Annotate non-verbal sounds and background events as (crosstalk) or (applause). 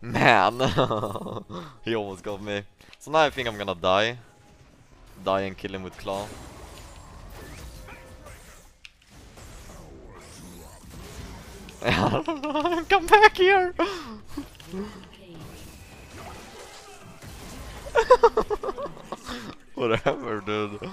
Man! (laughs) he almost got me. So now I think I'm gonna die. Die and kill him with claw. (laughs) Come back here! (laughs) Whatever, dude.